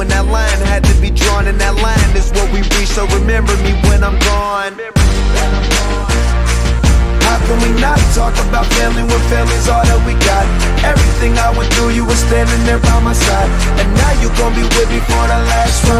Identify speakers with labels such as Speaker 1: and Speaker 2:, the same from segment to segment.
Speaker 1: When that line had to be drawn, and that line is what we reach. So remember me when I'm gone. How can we not talk about family when family's all that we got? Everything I went through, you were standing there by my side, and now you gon' be with me for the last ride.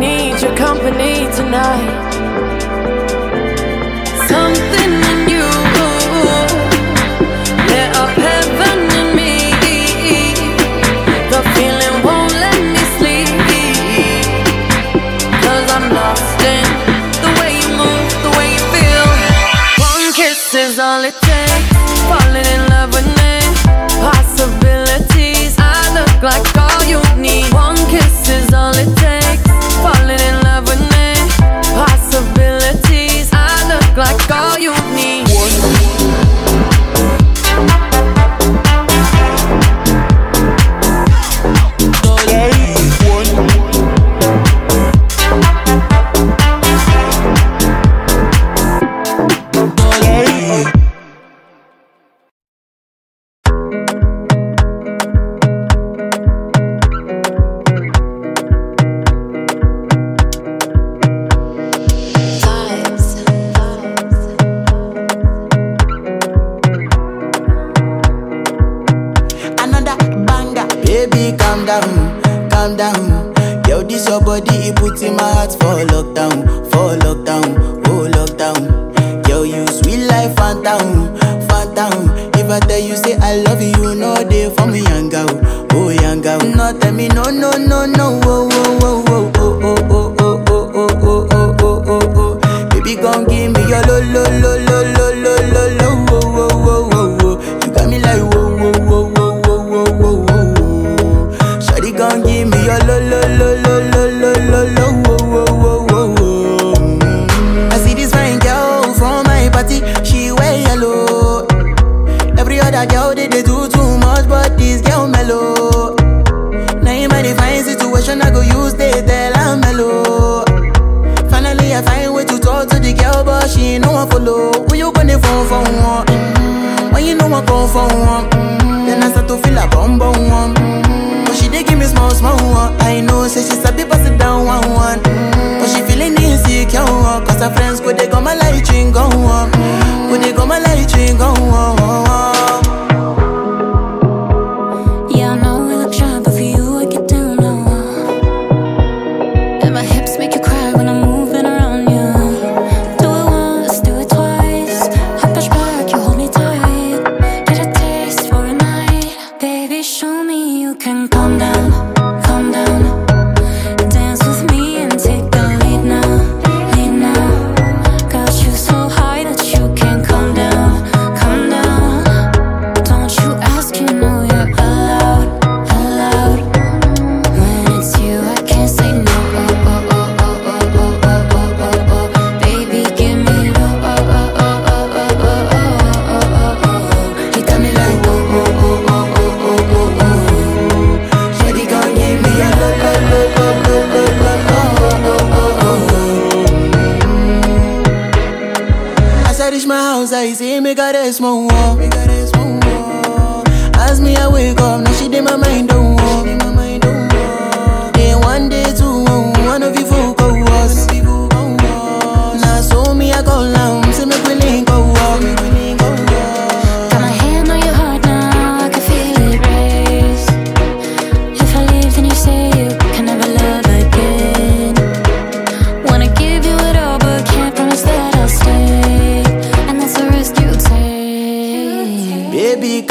Speaker 2: need your company tonight. Something in you lit up heaven in me. The feeling won't let me I'm lost in the way you move, the way you feel. One kiss is all it takes. Falling in love with me. Possibilities. I look like. like
Speaker 3: Fanta, Fanta. If I tell you say I love you, no day for me, younger, oh younger. No tell me no, no, no, no, oh, oh, oh, oh, oh, oh, oh, oh, oh, oh, oh, oh, oh, oh. Baby, come give me your lo, lo, lo, lo, lo, lo, lo, lo, oh, oh, oh, oh, oh. You got me like
Speaker 4: oh, oh, oh, oh, oh, oh, oh, oh,
Speaker 3: Shawty, come give me your lo, lo, lo, lo, lo. My life. my wall